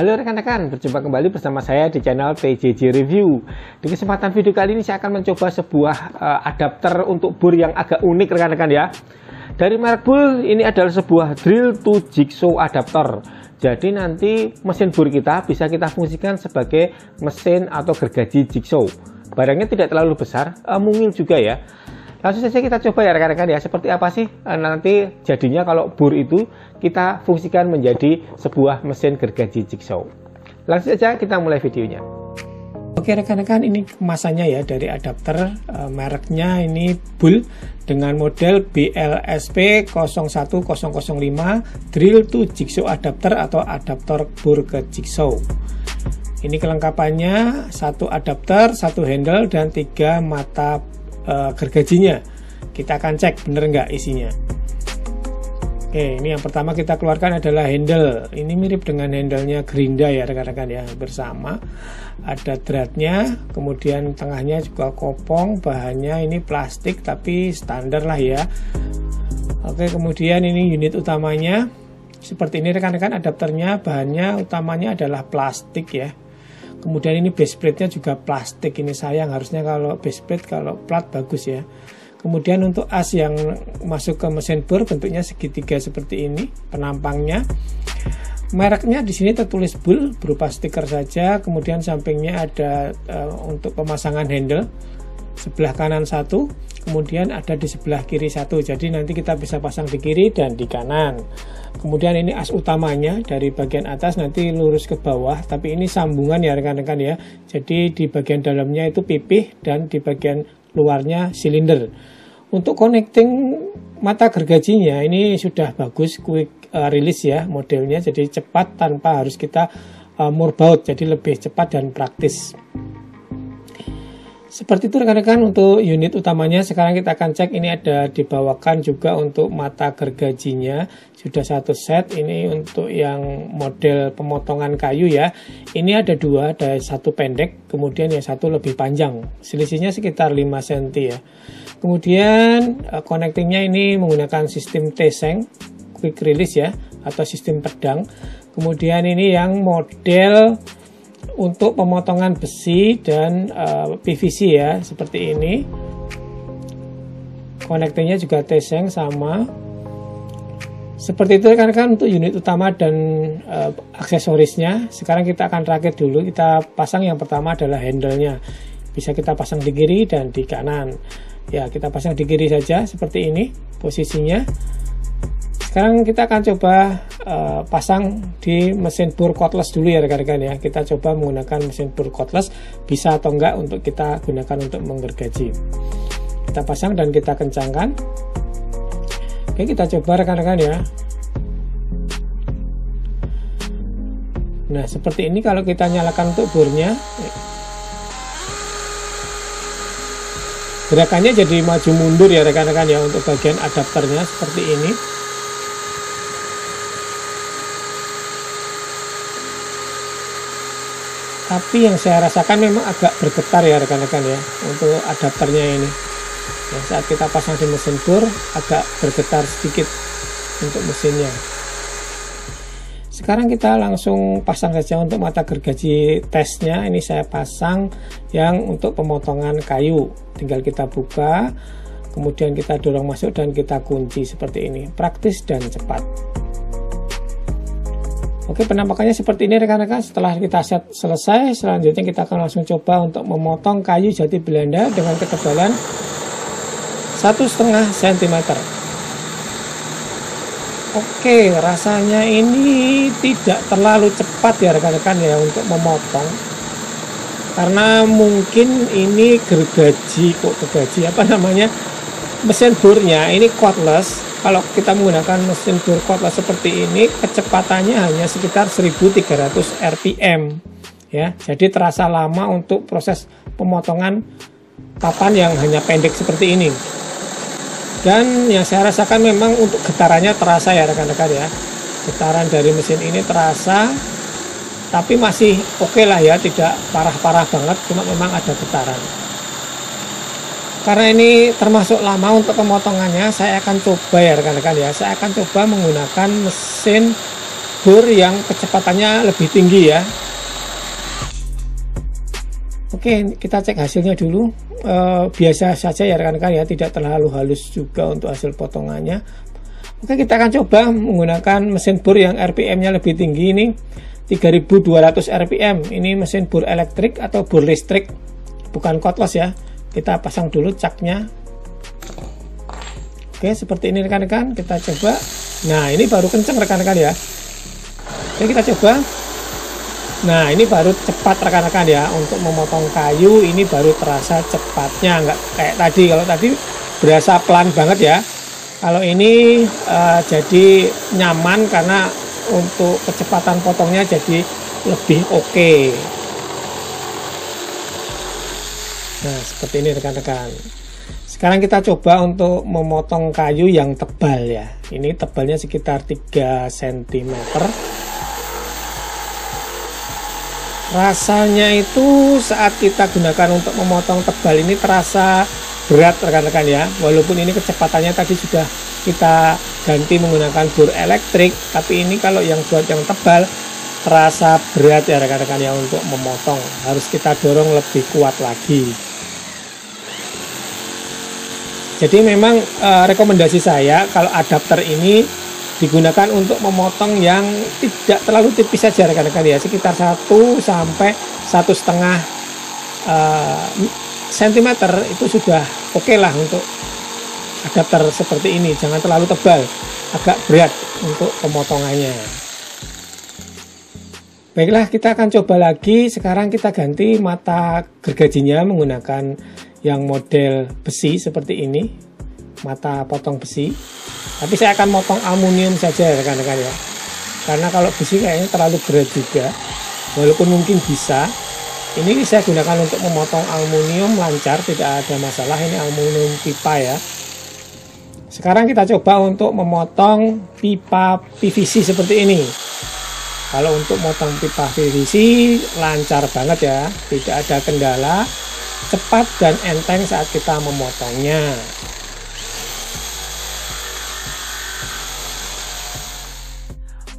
Halo rekan-rekan, berjumpa kembali bersama saya di channel TJJ Review. Di kesempatan video kali ini saya akan mencoba sebuah uh, adapter untuk bur yang agak unik rekan-rekan ya. Dari merek Bull ini adalah sebuah drill to jigsaw adapter. Jadi nanti mesin bur kita bisa kita fungsikan sebagai mesin atau gergaji jigsaw. Barangnya tidak terlalu besar, uh, mungil juga ya. Langsung saja kita coba ya rekan-rekan ya, seperti apa sih eh, nanti jadinya kalau bur itu kita fungsikan menjadi sebuah mesin gergaji jigsaw. Langsung saja kita mulai videonya. Oke rekan-rekan ini kemasannya ya dari adapter uh, mereknya ini Bull dengan model BLSP 01005 drill to jigsaw adapter atau adapter bur ke jigsaw. Ini kelengkapannya satu adapter, satu handle dan tiga mata uh, gergajinya. Kita akan cek bener nggak isinya. Oke, ini yang pertama kita keluarkan adalah handle. Ini mirip dengan handlenya Gerinda ya rekan-rekan ya, bersama. Ada dratnya, kemudian tengahnya juga kopong, bahannya ini plastik tapi standar lah ya. Oke, kemudian ini unit utamanya. Seperti ini rekan-rekan adapternya, bahannya utamanya adalah plastik ya kemudian ini base plate-nya juga plastik ini sayang. Harusnya kalau base plate kalau plat bagus ya. Kemudian untuk as yang masuk ke mesin bor bentuknya segitiga seperti ini penampangnya. Mereknya di sini tertulis bull berupa stiker saja. Kemudian sampingnya ada uh, untuk pemasangan handle sebelah kanan satu kemudian ada di sebelah kiri satu. Jadi nanti kita bisa pasang di kiri dan di kanan. Kemudian ini as utamanya dari bagian atas nanti lurus ke bawah tapi ini sambungan ya rekan-rekan ya. Jadi di bagian dalamnya itu pipih dan di bagian luarnya silinder. Untuk connecting mata gergajinya ini sudah bagus quick uh, release ya modelnya. Jadi cepat tanpa harus kita uh, murbaut. Jadi lebih cepat dan praktis seperti itu rekan-rekan untuk unit utamanya. Sekarang kita akan cek ini ada dibawakan juga untuk mata gergajinya. Sudah satu set. Ini untuk yang model pemotongan kayu ya. Ini ada dua ada satu pendek kemudian yang satu lebih panjang. Selisihnya sekitar 5 cm ya. Kemudian uh, connectingnya ini menggunakan sistem T-Seng quick release ya atau sistem pedang. Kemudian ini yang model untuk pemotongan besi dan uh, eh, PVC ya seperti ini. Konektornya juga teseng sama. Seperti itu rekan-rekan untuk unit utama dan uh, aksesorisnya. Sekarang kita akan rakit dulu. Kita pasang yang pertama adalah handle-nya. Bisa kita pasang di kiri dan di kanan. Ya kita pasang di kiri saja seperti ini posisinya sekarang kita akan coba uh, pasang di mesin bur cordless dulu ya rekan-rekan ya. Kita coba menggunakan mesin bur cordless bisa atau enggak untuk kita gunakan untuk menggergaji. Kita pasang dan kita kencangkan. Oke kita coba rekan-rekan ya. Nah seperti ini kalau kita nyalakan untuk burnya gerakannya jadi maju mundur ya rekan-rekan ya untuk bagian adapternya seperti ini tapi yang saya rasakan memang agak bergetar ya rekan-rekan ya untuk adapternya ini. Ya, saat kita pasang di mesin bor agak bergetar sedikit untuk mesinnya. Sekarang kita langsung pasang saja untuk mata gergaji tesnya. Ini saya pasang yang untuk pemotongan kayu. Tinggal kita buka kemudian kita dorong masuk dan kita kunci seperti ini. Praktis dan cepat Oke penampakannya seperti ini rekan-rekan. Setelah kita set selesai selanjutnya kita akan langsung coba untuk memotong kayu jati Belanda dengan ketebalan satu setengah cm Oke rasanya ini tidak terlalu cepat ya rekan-rekan ya untuk memotong. Karena mungkin ini gergaji kok gergaji apa namanya mesin burnya. Ini cordless kalau kita menggunakan mesin cordless seperti ini kecepatannya hanya sekitar 1300 rpm ya. Jadi terasa lama untuk proses pemotongan papan yang hanya pendek seperti ini. Dan yang saya rasakan memang untuk getarannya terasa ya rekan-rekan ya. Getaran dari mesin ini terasa tapi masih oke okay lah ya tidak parah-parah banget cuma memang ada getaran karena ini termasuk lama untuk pemotongannya saya akan coba ya rekan-rekan ya. Saya akan coba menggunakan mesin bor yang kecepatannya lebih tinggi ya. Oke kita cek hasilnya dulu. E, biasa saja ya rekan-rekan ya. Tidak terlalu halus juga untuk hasil potongannya. Oke kita akan coba menggunakan mesin bor yang RPM nya lebih tinggi ini. 3200 RPM ini mesin bor elektrik atau bor listrik. Bukan cordless ya kita pasang dulu caknya. Oke seperti ini rekan-rekan kita coba. Nah ini baru kenceng rekan-rekan ya. Oke kita coba. Nah ini baru cepat rekan-rekan ya untuk memotong kayu ini baru terasa cepatnya nggak kayak tadi. Kalau tadi berasa pelan banget ya. Kalau ini uh, jadi nyaman karena untuk kecepatan potongnya jadi lebih oke. okay. Nah seperti ini rekan-rekan. Sekarang kita coba untuk memotong kayu yang tebal ya. Ini tebalnya sekitar 3 cm rasanya itu saat kita gunakan untuk memotong tebal ini terasa berat rekan-rekan ya. Walaupun ini kecepatannya tadi sudah kita ganti menggunakan bor elektrik tapi ini kalau yang buat yang tebal terasa berat ya rekan-rekan ya untuk memotong. Harus kita dorong lebih kuat lagi jadi memang e, rekomendasi saya kalau adapter ini digunakan untuk memotong yang tidak terlalu tipis saja rekan-rekan ya sekitar 1 sampai satu setengah uh, sentimeter itu sudah oke okay lah untuk adapter seperti ini. Jangan terlalu tebal agak berat untuk pemotongannya. Baiklah kita akan coba lagi. Sekarang kita ganti mata gergajinya menggunakan yang model besi seperti ini. Mata potong besi. Tapi saya akan motong aluminium saja rekan-rekan ya. Karena kalau besi kayaknya terlalu berat juga. Walaupun mungkin bisa. Ini saya gunakan untuk memotong aluminium lancar tidak ada masalah. Ini aluminium pipa ya. Sekarang kita coba untuk memotong pipa PVC seperti ini. Kalau untuk motong pipa PVC lancar banget ya. Tidak ada kendala cepat dan enteng saat kita memotongnya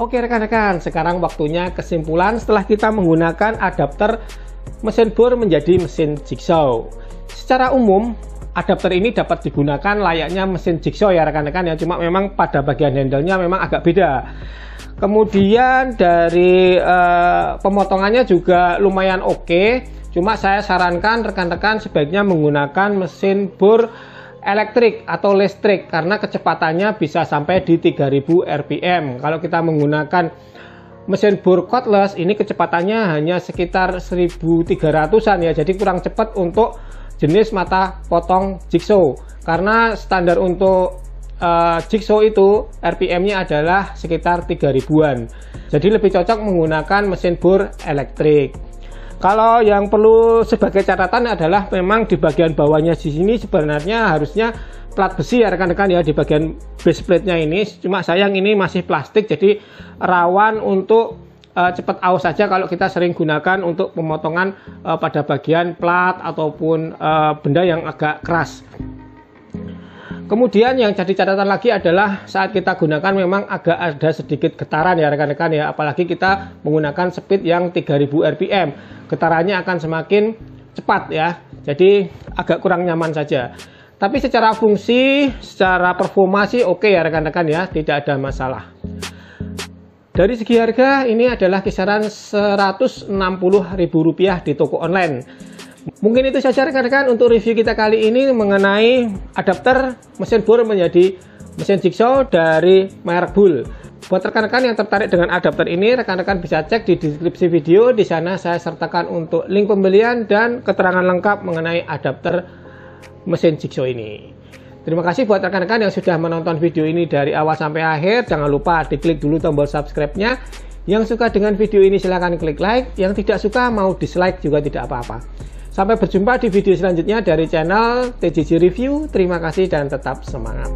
Oke rekan-rekan, sekarang waktunya kesimpulan setelah kita menggunakan adapter mesin bor menjadi mesin jigsaw. Secara umum, adapter ini dapat digunakan layaknya mesin jigsaw ya rekan-rekan ya, cuma memang pada bagian handle-nya memang agak beda. Kemudian dari uh, pemotongannya juga lumayan oke, cuma saya sarankan rekan-rekan sebaiknya menggunakan mesin bor elektrik atau listrik karena kecepatannya bisa sampai di 3000 rpm kalau kita menggunakan mesin bor cordless ini kecepatannya hanya sekitar 1300an ya. Jadi kurang cepat untuk jenis mata potong jigsaw. Karena standar untuk uh, jigsaw itu rpm nya adalah sekitar 3000an jadi lebih cocok menggunakan mesin bor elektrik kalau yang perlu sebagai catatan adalah memang di bagian bawahnya di sini sebenarnya harusnya plat besi ya rekan-rekan ya di bagian base plate-nya ini. Cuma sayang ini masih plastik jadi rawan untuk uh, cepat aus saja kalau kita sering gunakan untuk pemotongan uh, pada bagian plat ataupun uh, benda yang agak keras. Kemudian yang jadi catatan lagi adalah saat kita gunakan memang agak ada sedikit getaran ya rekan-rekan ya. Apalagi kita menggunakan speed yang 3000 rpm getarannya akan semakin cepat ya. Jadi agak kurang nyaman saja. Tapi secara fungsi secara performa sih oke okay ya rekan-rekan ya. Tidak ada masalah. Dari segi harga ini adalah kisaran Rp160.000 di toko online Mungkin itu saja rekan-rekan untuk review kita kali ini mengenai adapter mesin bor menjadi mesin jigsaw dari merek Bull. Buat rekan-rekan yang tertarik dengan adapter ini, rekan-rekan bisa cek di deskripsi video. Di sana saya sertakan untuk link pembelian dan keterangan lengkap mengenai adapter mesin jigsaw ini. Terima kasih buat rekan-rekan yang sudah menonton video ini dari awal sampai akhir. Jangan lupa diklik dulu tombol subscribe-nya. Yang suka dengan video ini silahkan klik like. Yang tidak suka mau dislike juga tidak apa-apa. Sampai berjumpa di video selanjutnya dari channel TJJ Review. Terima kasih dan tetap semangat.